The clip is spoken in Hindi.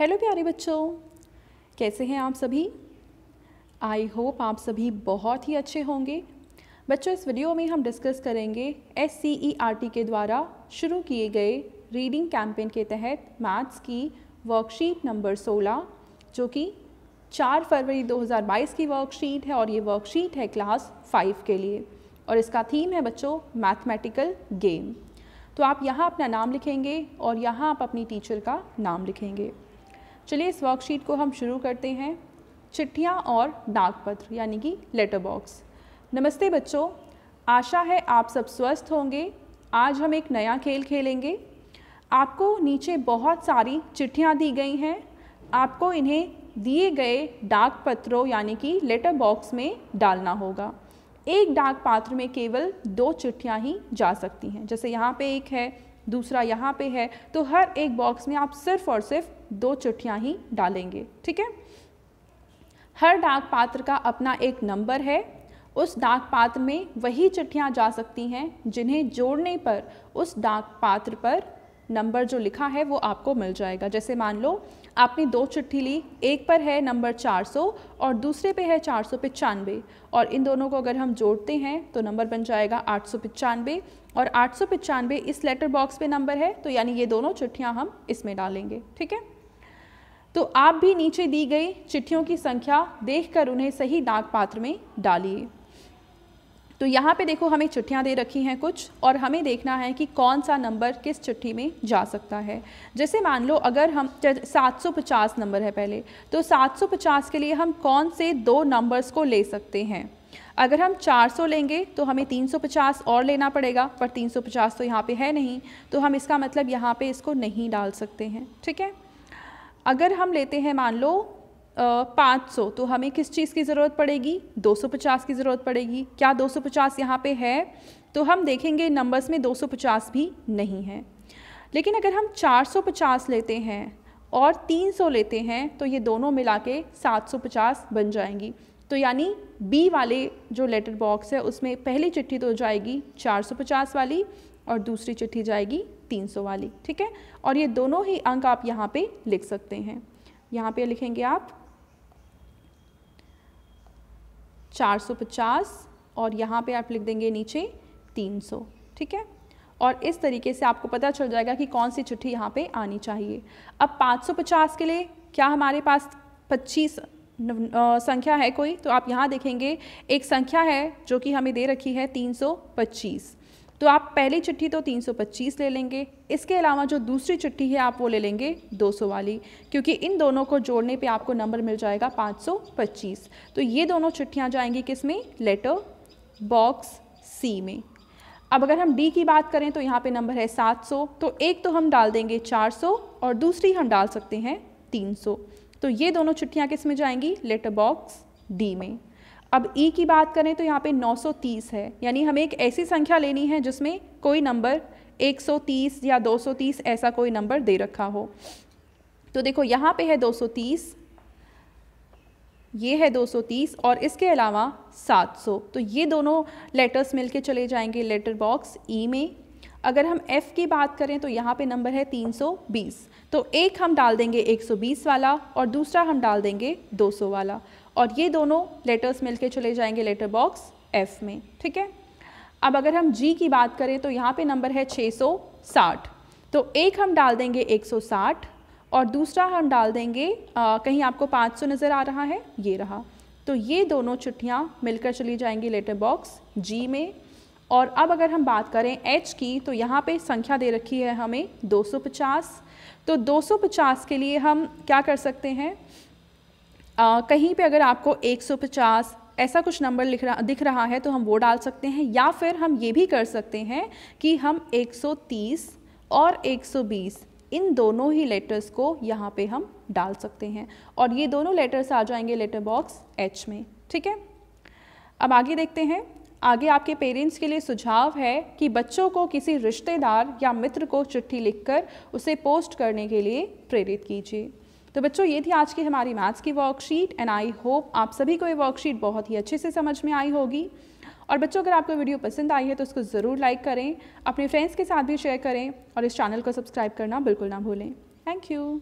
हेलो प्यारे बच्चों। कैसे हैं आप सभी? आई होप आप सभी बहुत ही अच्छे होंगे। बच्चों, इस वीडियो में हम डिस्कस करेंगे S C E R T के द्वारा शुरू किए गए रीडिंग कैंपेन के तहत मैथ्स की वर्कशीट नंबर 16 जो कि 4 फरवरी 2022 की वर्कशीट है और ये वर्कशीट है क्लास 5 के लिए। और इसका थीम है बच्चों मैथमेटिकल गेम तो आप यहाँ अपना नाम लिखेंगे और यहाँ आप अपनी टीचर का नाम लिखेंगे। चलिए इस वर्कशीट को हम शुरू करते हैं। चिट्ठियाँ और डाक पत्र यानी कि लेटर बॉक्स नमस्ते बच्चों, आशा है आप सब स्वस्थ होंगे। आज हम एक नया खेल खेलेंगे। आपको नीचे बहुत सारी चिट्ठियाँ दी गई हैं। आपको इन्हें दिए गए डाक पत्रों यानी कि लेटर बॉक्स में डालना होगा। एक डाक पात्र में केवल दो चिट्ठियाँ ही जा सकती हैं। जैसे यहाँ पे एक है, दूसरा यहाँ पे है तो हर एक बॉक्स में आप सिर्फ़ और सिर्फ़ दो चिट्ठियाँ ही डालेंगे, ठीक है? हर डाक पात्र का अपना एक नंबर है। उस डाक पात्र में वही चिट्ठियाँ जा सकती हैं जिन्हें जोड़ने पर उस डाक पात्र पर नंबर जो लिखा है वो आपको मिल जाएगा। जैसे मान लो, आपने दो चिट्ठी ली, एक पर है नंबर 400 और दूसरे पे है चार सौ पचानवे और इन दोनों को अगर हम जोड़ते हैं तो नंबर बन जाएगा आठ सौ पचानवे और आठ सौ पचानवे इस लेटर बॉक्स पे नंबर है तो यानी ये दोनों चिट्ठियाँ हम इसमें डालेंगे, ठीक है? तो आप भी नीचे दी गई चिट्ठियों की संख्या देखकर उन्हें सही डाक पात्र में डालिए। तो यहाँ पे देखो, हमें चिट्ठियाँ दे रखी हैं कुछ, और हमें देखना है कि कौन सा नंबर किस चिट्ठी में जा सकता है। जैसे मान लो, अगर हम 750 नंबर है पहले तो 750 के लिए हम कौन से दो नंबर्स को ले सकते हैं? अगर हम 400 लेंगे तो हमें 350 और लेना पड़ेगा, पर 350 तो यहाँ पे है नहीं तो हम इसका मतलब यहाँ पे इसको नहीं डाल सकते हैं। ठीक है? अगर हम लेते हैं मान लो पाँच सौ तो हमें किस चीज़ की ज़रूरत पड़ेगी? दो सौ पचास की ज़रूरत पड़ेगी। क्या दो सौ पचास यहाँ पर है? तो हम देखेंगे नंबर्स में दो सौ पचास भी नहीं है। लेकिन अगर हम चार सौ पचास लेते हैं और तीन सौ लेते हैं तो ये दोनों मिला के सात सौ पचास बन जाएँगी। तो यानी बी वाले जो लेटर बॉक्स है, उसमें पहली चिट्ठी तो जाएगी चार सौ पचास वाली और दूसरी चिट्ठी जाएगी तीन सौ वाली, ठीक है? और ये दोनों ही अंक आप यहाँ पे लिख सकते हैं। यहाँ पे लिखेंगे आप 450 और यहाँ पे आप लिख देंगे नीचे 300 ठीक है? और इस तरीके से आपको पता चल जाएगा कि कौन सी चिट्ठी यहाँ पे आनी चाहिए। अब 550 के लिए क्या हमारे पास 25 संख्या है कोई? तो आप यहाँ देखेंगे, एक संख्या है जो कि हमें दे रखी है 325 तो आप पहली चिट्ठी तो 325 ले लेंगे। इसके अलावा जो दूसरी चिट्ठी है, आप वो ले लेंगे 200 वाली, क्योंकि इन दोनों को जोड़ने पे आपको नंबर मिल जाएगा 525 तो ये दोनों चिट्ठियाँ जाएँगी किसमें लेटर बॉक्स सी में। अब अगर हम डी की बात करें तो यहाँ पे नंबर है 700 तो एक तो हम डाल देंगे 400 और दूसरी हम डाल सकते हैं 300 तो ये दोनों चिट्ठियाँ किसमें जाएँगी? लेटर बॉक्स डी में। अब ई e की बात करें तो यहाँ पे 930 है। यानी हमें एक ऐसी संख्या लेनी है जिसमें कोई नंबर 130 या 230 ऐसा कोई नंबर दे रखा हो। तो देखो, यहाँ पे है 230 ये है 230 और इसके अलावा 700 तो ये दोनों लेटर्स मिलके चले जाएँगे लेटर बॉक्स ई में। अगर हम F की बात करें तो यहाँ पे नंबर है 320 तो एक हम डाल देंगे 120 वाला और दूसरा हम डाल देंगे 200 वाला। और ये दोनों लेटर्स मिलके चले जाएँगे लेटर बॉक्स एफ़ में ठीक है? अब अगर हम जी की बात करें तो यहाँ पे नंबर है 660 तो एक हम डाल देंगे 160 और दूसरा हम डाल देंगे आ, कहीं आपको 500 नज़र आ रहा है ये रहा। तो ये दोनों चिट्ठियाँ मिलकर चली जाएँगी लेटर बॉक्स जी में। और अब अगर हम बात करें एच की तो यहाँ पे संख्या दे रखी है हमें 250 तो 250 के लिए हम क्या कर सकते हैं? आ, कहीं पे अगर आपको 150 ऐसा कुछ नंबर लिख रहा दिख रहा है तो हम वो डाल सकते हैं या फिर हम ये भी कर सकते हैं कि हम 130 और 120 इन दोनों ही लेटर्स को यहाँ पे हम डाल सकते हैं। और ये दोनों लेटर्स आ जाएँगे लेटर बॉक्स एच में ठीक है? अब आगे देखते हैं। आगे आपके पेरेंट्स के लिए सुझाव है कि बच्चों को किसी रिश्तेदार या मित्र को चिट्ठी लिखकर उसे पोस्ट करने के लिए प्रेरित कीजिए। तो बच्चों, ये थी आज की हमारी मैथ्स की वर्कशीट एंड आई होप आप सभी को ये वर्कशीट बहुत ही अच्छे से समझ में आई होगी। और बच्चों, अगर आपको वीडियो पसंद आई है तो उसको ज़रूर लाइक करें, अपने फ्रेंड्स के साथ भी शेयर करें और इस चैनल को सब्सक्राइब करना बिल्कुल ना भूलें। Thank you